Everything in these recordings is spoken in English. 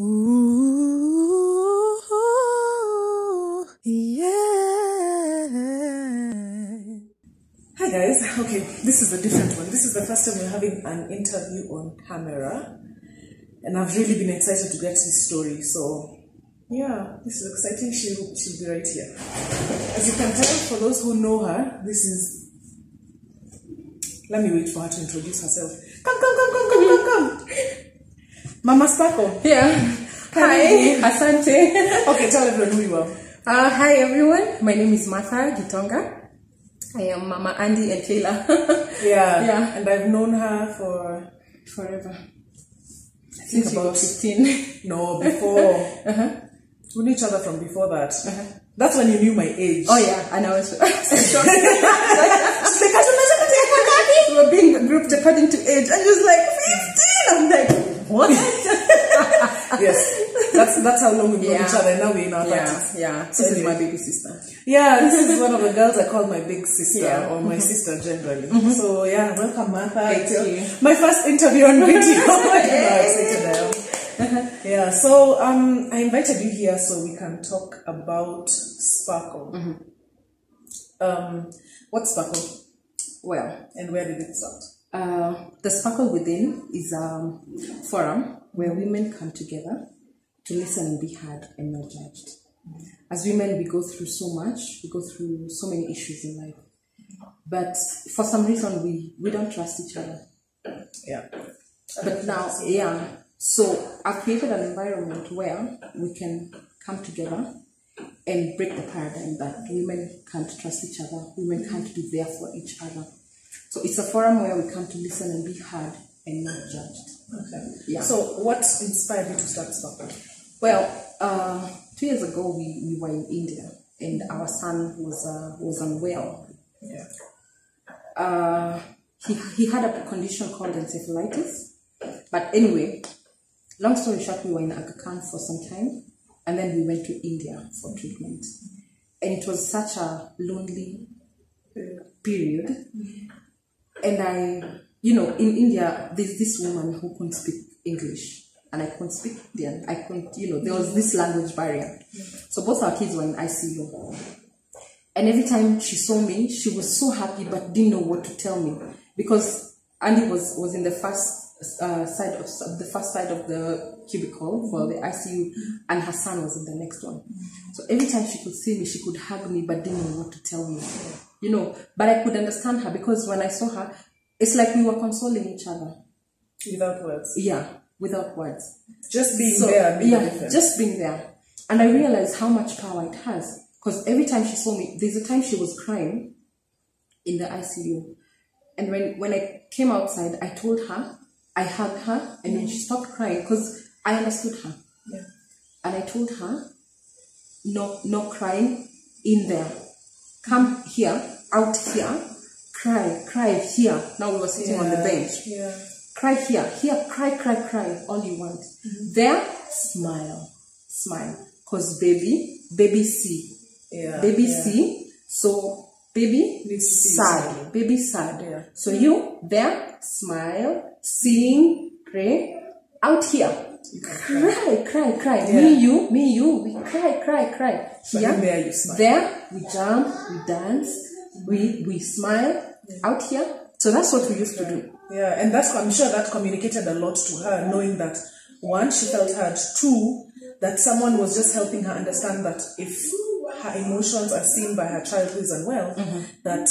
Ooh, yeah. Hi guys. Okay, this is a different one. This is the first time we're having an interview on camera, and I've really been excited to get this story. So, yeah, this is exciting. She'll she'll be right here. As you can tell, for those who know her, this is. Let me wait for her to introduce herself. Come, come, come, come, come, come, come. Mama Sparkle. Yeah. Hi, Asante. Okay, tell everyone who you are. Uh, hi, everyone. My name is Martha Gitonga. I am Mama Andy and Taylor. Yeah. Yeah. And I've known her for Forever. I think Since we were about 15. no before. uh-huh. We knew each other from before that. Uh-huh. That's when you knew my age. Oh, yeah. And I was so shocked. She's like, "I should measure the tape, Kakaki." we were being grouped according to age. And she was like, 15. I'm like, what? yes. That's that's how long we've known Yeah. each other. Now we're in our yeah, thirties. yeah. So This is my baby sister. Yeah, this is one of the girls I call my big sister Yeah. Mm-hmm. or my sister generally. So yeah, welcome Martha. Thank you. My first interview on video. you know how excited I am. Yeah, so um, I invited you here so we can talk about Sparkle. Mm-hmm. Um, what's Sparkle Well, and where did it start? Uh, the Sparkle Within is a forum where women come together to listen and be heard and not judged. As women, we go through so much, we go through so many issues in life. But for some reason, we, we don't trust each other. Yeah. But now, yeah, so I've created an environment where we can come together and break the paradigm that women can't trust each other, women can't be there for each other. So it's a forum where we come to listen and be heard and not judged. Okay. Yeah. So what inspired you to start Sparkle? Well, uh, two years ago we, we were in India and our son was uh, was unwell. Yeah. Uh, he, he had a condition called encephalitis. But anyway, long story short, we were in Aga Khan for some time and then we went to India for treatment. And it was such a lonely period. And I, you know, in India, there's this woman who couldn't speak English. And I couldn't speak Indian. I couldn't, you know, there was this language barrier. So both our kids were in ICU. And every time she saw me, she was so happy but didn't know what to tell me because Andy was, was in the first uh, side of the first side of the cubicle for the ICU, and her son was in the next one. So every time she could see me, she could hug me but didn't know what to tell me, you know. But I could understand her because when I saw her, it's like we were consoling each other. Without words. Yeah, without words. Just being So, there a yeah, difference. just being there. And I realized how much power it has. Because every time she saw me, there's a time she was crying in the ICU. And when, when I came outside, I told her, I hugged her, and then she stopped crying because I understood her. Yeah. And I told her, no, no crying in there. Come here, out here, cry, cry here. Now we were sitting on the bench Yeah. cry here, here, cry, cry, cry, all you want. There, smile, smile. Cause baby, baby see, Yeah. baby yeah. see. So baby Needs to see you sad, baby sad. Yeah. So you there, smile, sing, pray. Out here, cry, cry, cry. Yeah. Me, you, me, you. We cry, cry, cry. Here, there you smile. there, we jump, we dance, we we smile. Out here. So that's what we used to do. Yeah, and that's I'm sure that communicated a lot to her, knowing that one, she felt heard, two, that someone was just helping her understand that if her emotions are seen by her child who is unwell, that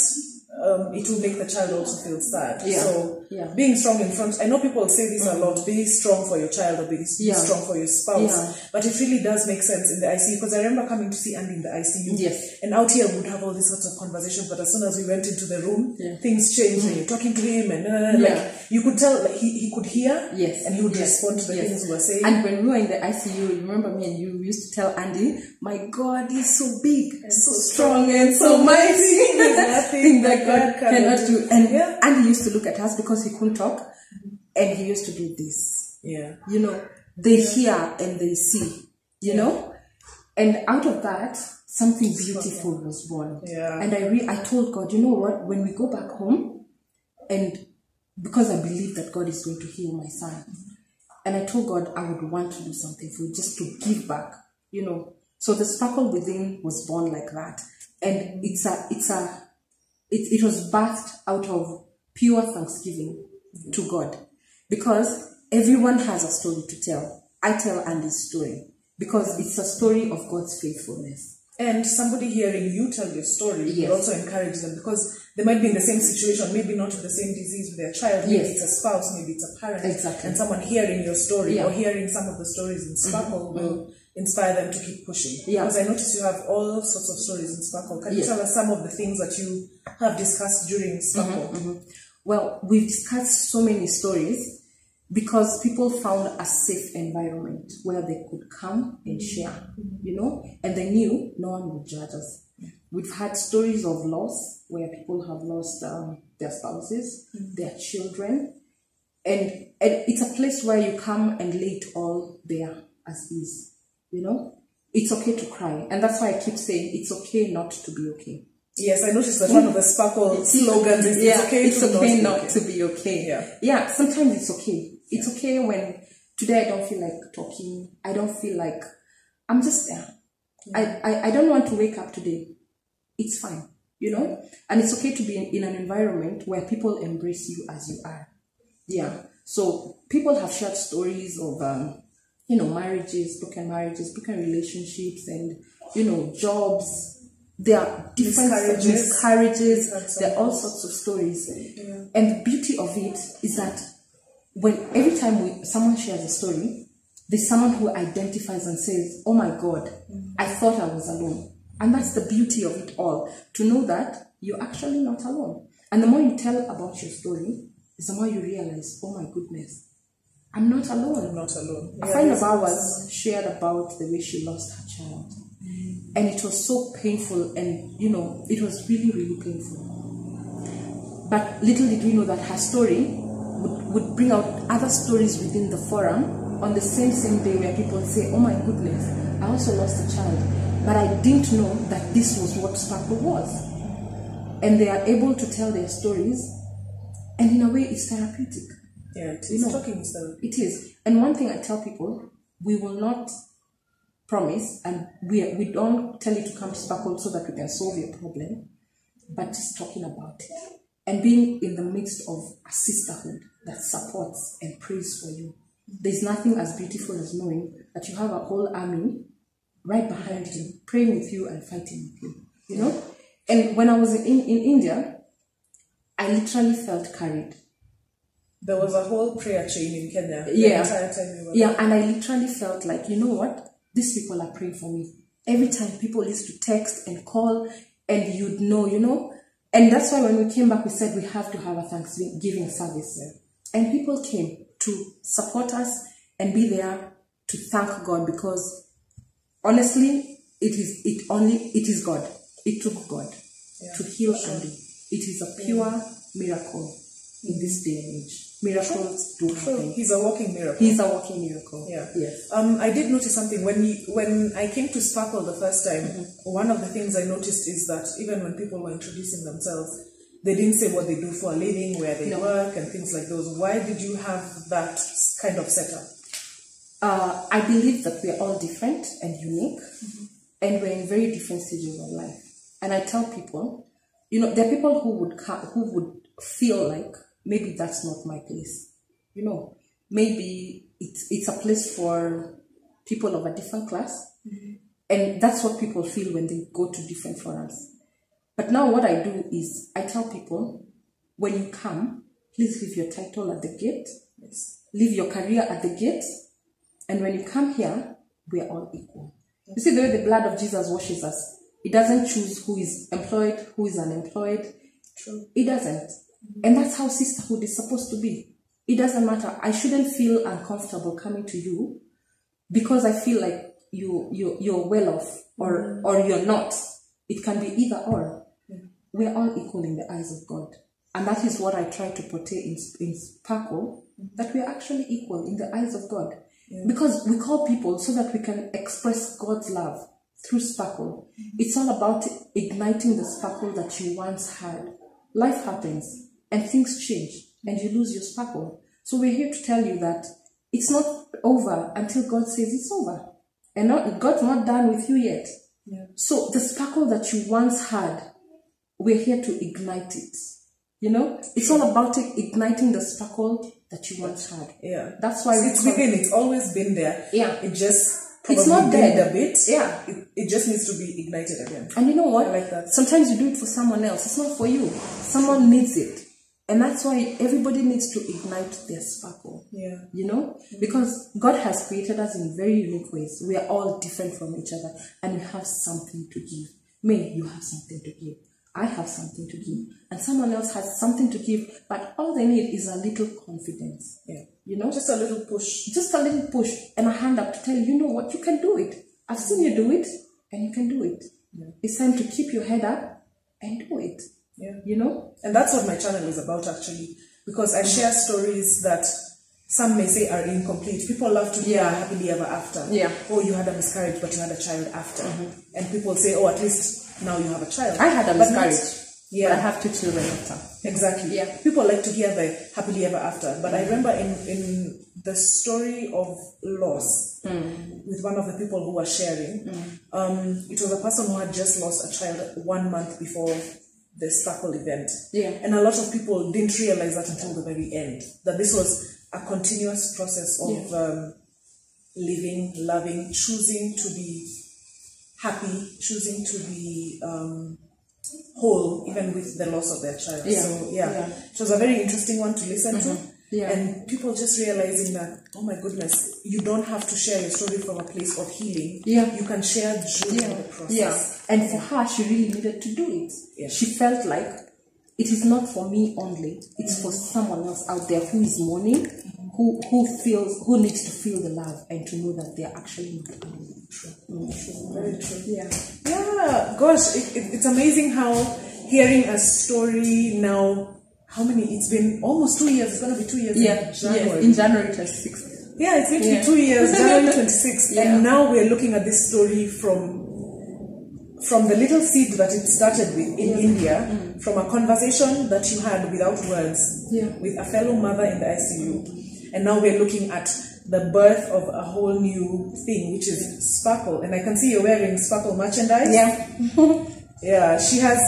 um, it will make the child also feel sad. Yeah, So yeah. being strong in front, I know people say this a lot, be strong for your child or be, Yeah. strong for your spouse, Yeah. but it really does make sense in the ICU because I remember coming to see Andy in the ICU. Yes. And out here we would have all these sorts of conversations, but as soon as we went into the room, things changed and you're talking to him and uh, like you could tell like, he, he could hear Yes. and he would yes, respond to the yes. things we were saying. And when we were in the ICU, you remember me and you used to tell Andy, my God he's so big, so strong and so mighty. Nothing that God cannot do. And Yeah. Andy used to look at us because he couldn't talk and he used to do this. yeah. You know, they hear and they see, you know? And out of that, something beautiful was born. Yeah. And I re- I told God, you know what? When we go back home, and because I believe that God is going to heal my son, And I told God I would want to do something for you, just to give back, you know. So the sparkle within was born like that. And mm-hmm. it's a, it's a, it, it was birthed out of pure thanksgiving to God. Because everyone has a story to tell. I tell Andy's story because it's a story of God's faithfulness. And somebody hearing you tell your story Yes. will also encourage them because they might be in the same situation, maybe not with the same disease with their child, maybe Yes. it's a spouse, maybe it's a parent. Exactly. And someone hearing your story Yeah. Mm-hmm. or hearing some of the stories in Sparkle will inspire them to keep pushing. Yeah. Because I notice you have all sorts of stories in Sparkle. Can you tell us some of the things that you have discussed during Sparkle? Mm-hmm, Well, we've discussed so many stories because people found a safe environment where they could come and share, you know, and they knew no one would judge us. We've had stories of loss where people have lost um, their spouses, their children, and, and it's a place where you come and lay it all there as is, you know. It's okay to cry, and that's why I keep saying it's okay not to be okay. Yes, I noticed that one of the Sparkle slogans is yeah, it's okay it's to okay not, not to be okay. Yeah. yeah. Sometimes it's okay. It's okay when today I don't feel like talking. I don't feel like I'm just there. I, I I don't want to wake up today. It's fine, you know. And it's okay to be in, in an environment where people embrace you as you are. Yeah. So people have shared stories of um, you know marriages, broken marriages, broken relationships, and you know jobs. There are different Miscarriages. miscarriages. That's There are all sorts of stories. And the beauty of it is that when every time we someone shares a story, there's someone who identifies and says, "Oh my God, mm. I thought I was alone." And that's the beauty of it all to know that you're actually not alone. And the more you tell about your story, is the more you realize, "Oh my goodness, I'm not alone." I'm not alone. A Yeah, friend of ours shared about the way she lost her child. And it was so painful, and you know, it was really, really painful. But little did we know that her story would, would bring out other stories within the forum on the same same day where people say, Oh my goodness, I also lost a child. But I didn't know that this was what Sparkle was. And they are able to tell their stories, and in a way, it's therapeutic. Yeah, it's You know. talking the It is. And one thing I tell people, we will not promise and we, we don't tell you to come to Sparkle so that we can solve your problem, but just talking about it and being in the midst of a sisterhood that supports and prays for you. There's nothing as beautiful as knowing that you have a whole army right behind you, praying with you and fighting with you. You know? And when I was in, in India, I literally felt carried. There was a whole prayer chain in Kenya. Yeah. we Yeah, and I literally felt like, you know what? These people are praying for me. Every time people used to text and call, and you'd know, you know? And that's why when we came back, we said we have to have a Thanksgiving service. And people came to support us and be there to thank God because honestly, it is it only it is God. It took God to heal Andy. It is a pure miracle in this day and age. Miracles do happen. He's a walking miracle. He's a walking miracle. Yeah. Yes. Um, I did notice something when you, when I came to Sparkle the first time. Mm-hmm. One of the things I noticed is that even when people were introducing themselves, they didn't say what they do for a living, where they No. work, and things like those. Why did you have that kind of setup? Uh, I believe that we are all different and unique, and we're in very different stages of life. And I tell people, you know, there are people who would who would feel like maybe that's not my place. You know, maybe it's it's a place for people of a different class, mm-hmm. and that's what people feel when they go to different forums. But now what I do is I tell people, when you come, please leave your title at the gate, Yes. leave your career at the gate, and when you come here, we are all equal. You see the way the blood of Jesus washes us. It doesn't choose who is employed, who is unemployed. True. It doesn't. And that's how sisterhood is supposed to be. It doesn't matter. I shouldn't feel uncomfortable coming to you because I feel like you you you're well off or mm. or you're not. It can be either or. We're all equal in the eyes of God. And that is what I try to portray in, in Sparkle, mm. that we are actually equal in the eyes of God. Because we call people so that we can express God's love through Sparkle. Mm-hmm. It's all about igniting the sparkle that you once had. Life happens and things change and you lose your sparkle. So we're here to tell you that it's not over until God says it's over. And not, God's not done with you yet. Yeah. So the sparkle that you once had, we're here to ignite it. You know, it's all about it, igniting the sparkle that you once had. Yeah. That's why we it's within. It's always been there. Yeah. It just probably It's not dead. a bit. Yeah. It, it just needs to be ignited again. And you know what? I like that. Sometimes you do it for someone else. It's not for you. Someone needs it. And that's why everybody needs to ignite their sparkle. Yeah. You know? Because God has created us in very unique ways. We are all different from each other and we have something to give. Me, you have something to give. I have something to give. And someone else has something to give, but all they need is a little confidence. Yeah. You know? Just a little push. just a little push and a hand up to tell you, you know what, you can do it. I've seen you do it and you can do it. It's time to keep your head up and do it. Yeah. You know? And that's what my channel is about actually. Because I share stories that some may say are incomplete. People love to hear happily ever after. Yeah. Oh, you had a miscarriage, but you had a child after. Mm-hmm. And people say, oh, at least now you have a child. I had a But not- miscarriage. yeah. But I have two children after. Exactly. Yeah. People like to hear the happily ever after. But I remember in, in the story of loss mm. with one of the people who were sharing, mm. um, it was a person who had just lost a child one month before the sparkle event. Yeah. And a lot of people didn't realize that until the very end, that this was a continuous process of um, living, loving, choosing to be happy, choosing to be um, whole, even with the loss of their child. Yeah. So, yeah. Yeah. it was a very interesting one to listen to. Yeah. And people just realizing that, oh my goodness, you don't have to share your story from a place of healing. Yeah. You can share joy in the process. Yeah. And for her, she really needed to do it. Yeah. She felt like it is not for me only, it's for mm. someone else out there who is mourning, mm. who, who feels, who needs to feel the love and to know that they are actually not alone. Mm. Very true. Yeah. Yeah, gosh, it, it, it's amazing how hearing a story now, how many, it's been almost two years, it's going to be two years Yeah. in January. Yes. In January 26th. Yeah, it's going to Yeah. be two years, January 26th. Yeah. And now we're looking at this story from from the little seed that it started with in India, mm. from a conversation that you had without words Yeah. with a fellow mother in the ICU. And now we're looking at the birth of a whole new thing, which is Sparkle. And I can see you're wearing Sparkle merchandise. Yeah. Yeah, she has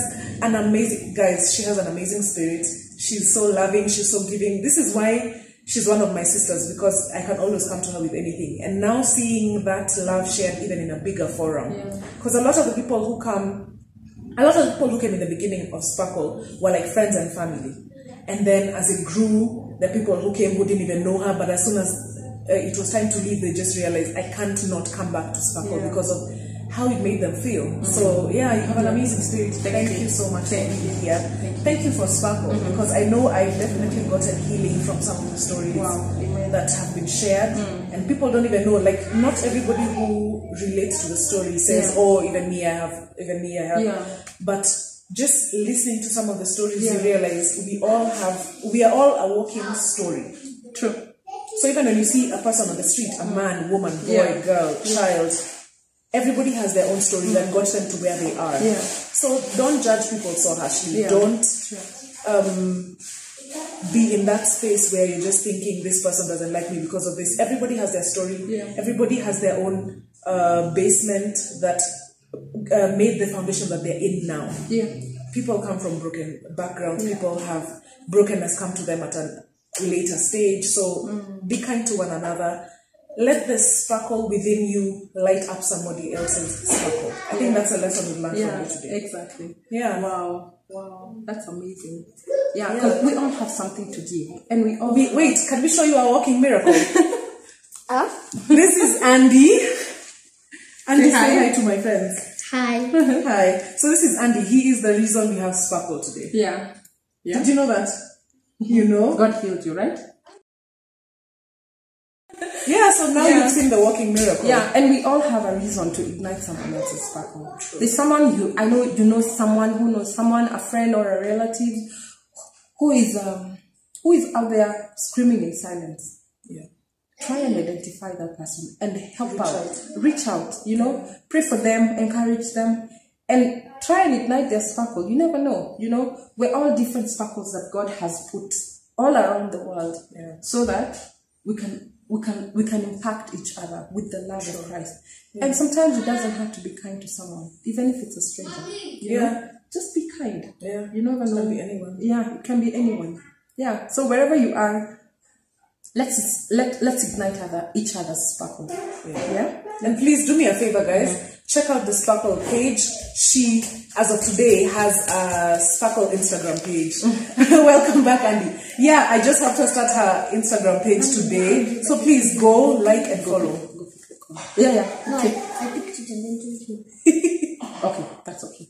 an amazing guys. She has an amazing spirit. She's so loving. She's so giving. This is why she's one of my sisters because I can always come to her with anything. And now seeing that love shared even in a bigger forum, because a lot of the people who come, a lot of the people who came in the beginning of Sparkle were like friends and family. And then as it grew, the people who came who didn't even know her, but as soon as uh, it was time to leave, they just realized I can't not come back to Sparkle Yeah. because of how it made them feel. So yeah, you have an amazing spirit. Thank, you. so much for being here. Thank you for Sparkle because I know I've definitely gotten healing from some of the stories Wow. That have been shared, and people don't even know. Like not everybody who relates to the story says, Yeah. "Oh, even me, I have. Even me, I have." Yeah. But just listening to some of the stories, Yeah. you realize we all have. We are all a walking story. True. So even when you see a person on the street, a man, woman, boy, girl, child, everybody has their own story that got them to where they are. Yeah. So don't judge people so harshly. Yeah. Don't um, be in that space where you're just thinking this person doesn't like me because of this. Everybody has their story. Yeah. Everybody has their own uh, basement that uh, made the foundation that they're in now. Yeah. People come from broken backgrounds. People have brokenness come to them at a later stage. So Mm. be kind to one another. Let the sparkle within you light up somebody else's sparkle. I think that's a lesson we learned Yeah. from you today. Exactly. Yeah. Wow. Wow. That's amazing. Yeah, because we all have something to give, and we all. We, wait, can we show you our walking miracle? Huh? this is Andy. Andy, Say hi. say hi to my friends. Hi. Hi. So this is Andy. He is the reason we have sparkle today. Yeah. Yeah. Did you know that? You know? God healed you, right? Yeah, so now Yeah. you've seen the walking miracle. Yeah, and we all have a reason to ignite someone else's sparkle. There's someone you, I know you know someone who knows someone, a friend or a relative, who is um, who is out there screaming in silence. Yeah. Try and identify that person and help Reach out. out. Reach out. You know, pray for them, encourage them, and try and ignite their sparkle. You never know. You know, we're all different sparkles that God has put all around the world, Yeah. so that we can we can we can impact each other with the love of Christ. And sometimes it doesn't have to be kind to someone, even if it's a stranger. you know? Yeah. Just be kind. Yeah. You never It can be anyone. Yeah, it can be anyone. Yeah. So wherever you are, let's let let's ignite other each other's sparkle. Yeah. Yeah. And please do me a favor, guys. Check out the Sparkle page. She, as of today, has a Sparkle Instagram page. Welcome back, Andy. Yeah, I just have to start her Instagram page mm-hmm. today. So please go, like, and follow. Yeah, yeah. No, Okay. I, I picked it and then told you. Okay, that's okay.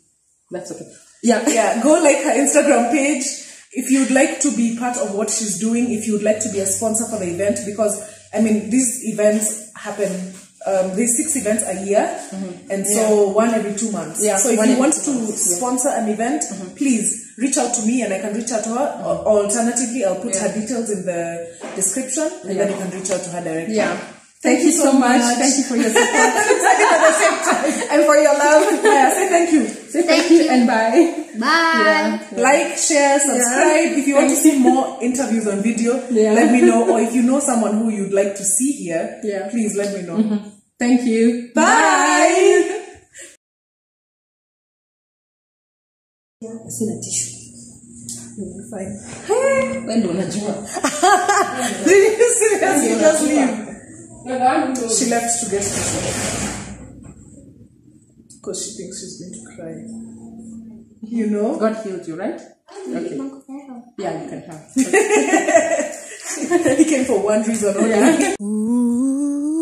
That's okay. Yeah. Yeah, go like her Instagram page. If you'd like to be part of what she's doing, if you'd like to be a sponsor for the event, because I mean, these events happen. Um, there's six events a year, mm-hmm. and so one every two months. Yeah, So if you want to months, yeah. sponsor an event, mm-hmm. please reach out to me, and I can reach out to her. Mm-hmm. Or alternatively, I'll put her details in the description, and then you can reach out to her directly. Yeah. Thank, you so much. Thank you for your support and for your love. Yeah, say thank you. Say thank, you and bye. Bye. Like, share, subscribe. If you want to see more interviews on video, Yeah. let me know. Or if you know someone who you'd like to see here, Yeah. please let me know. Thank you. Bye. Sina tissue. Fine. Wewe ndio unajua. Really serious? You just leave. She left to get tissue because she thinks she's going to cry. You know? God healed you, right? Okay. Yeah, you can have. he came for one reason only. Yeah. Ooh.